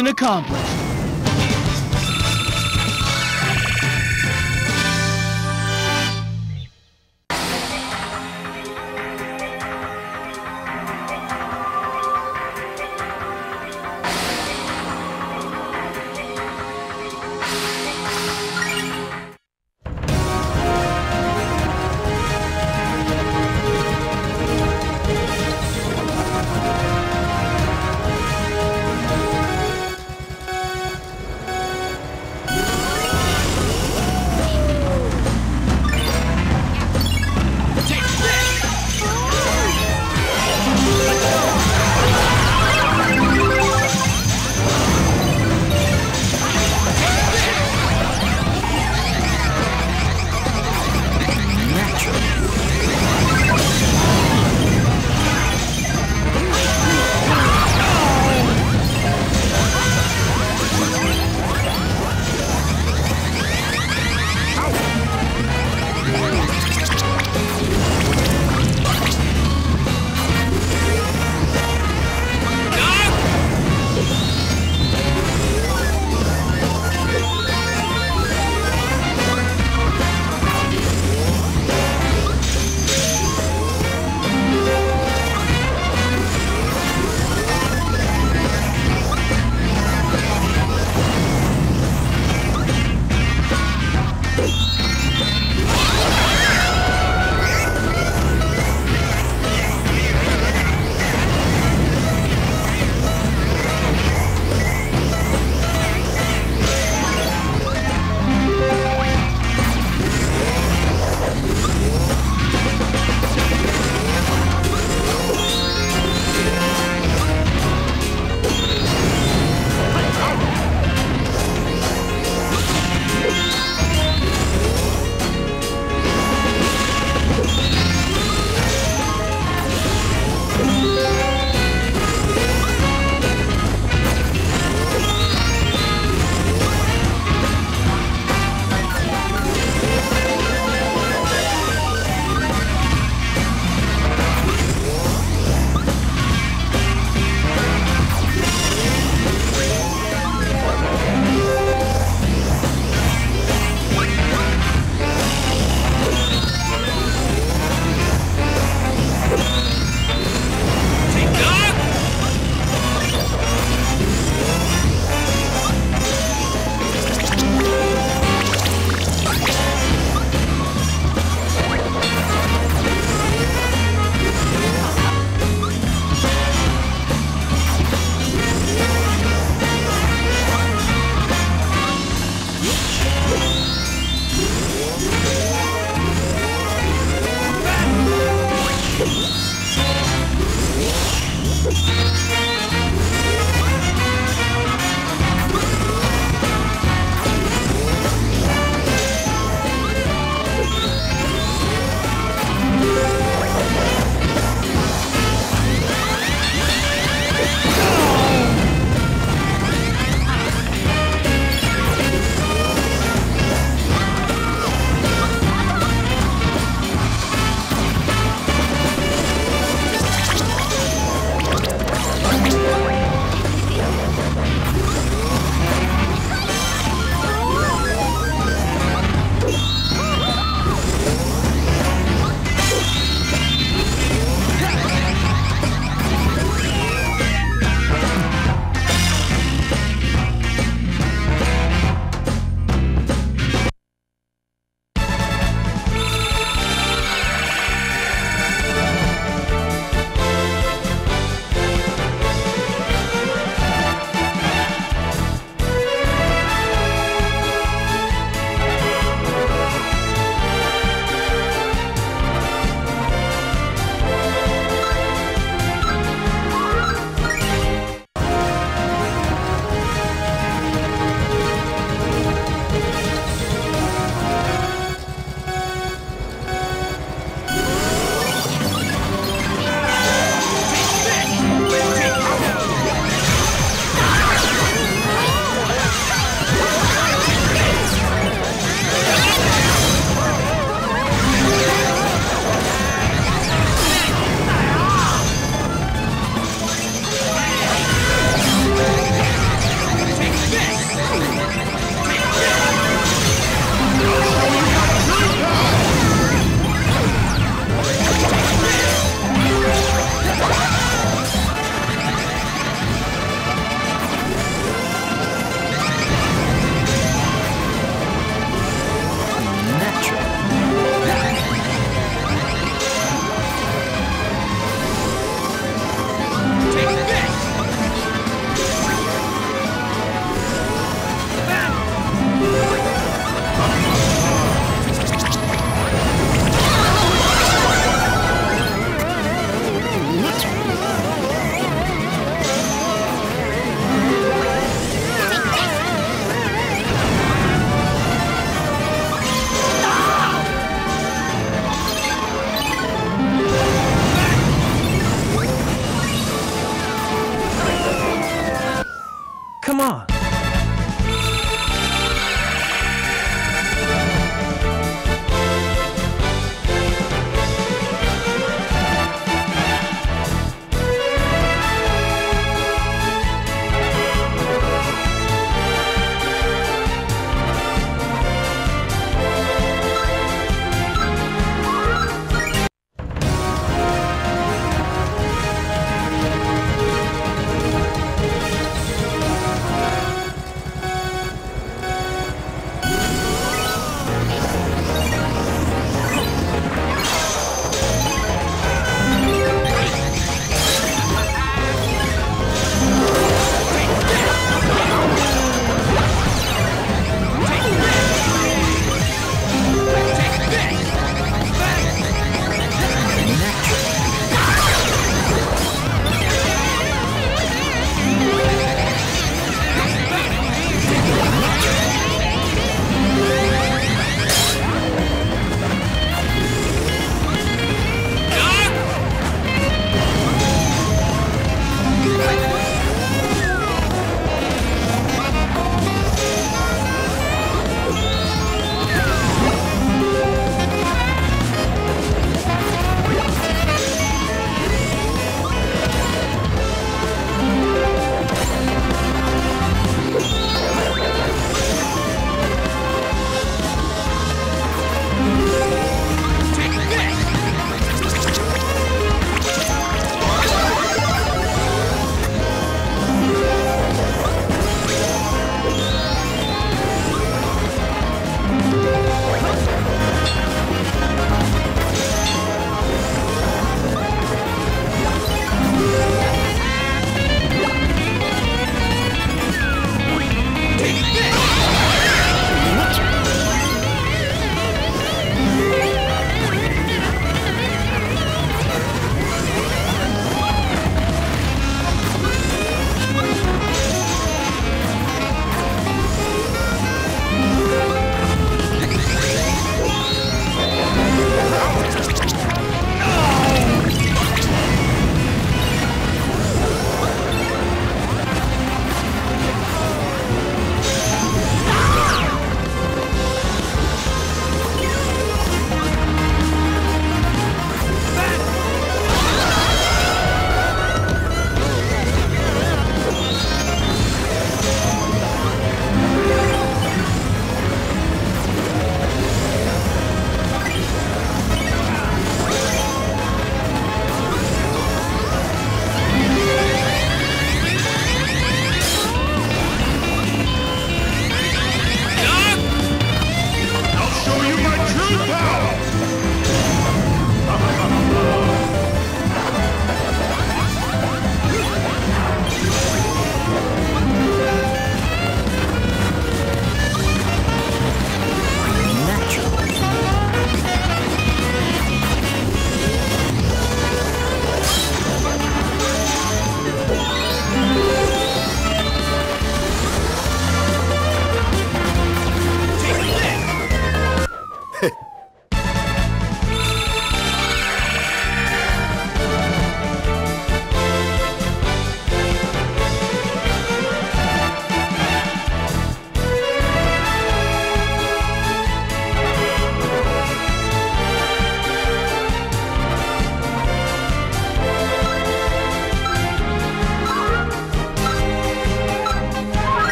Mission accomplished.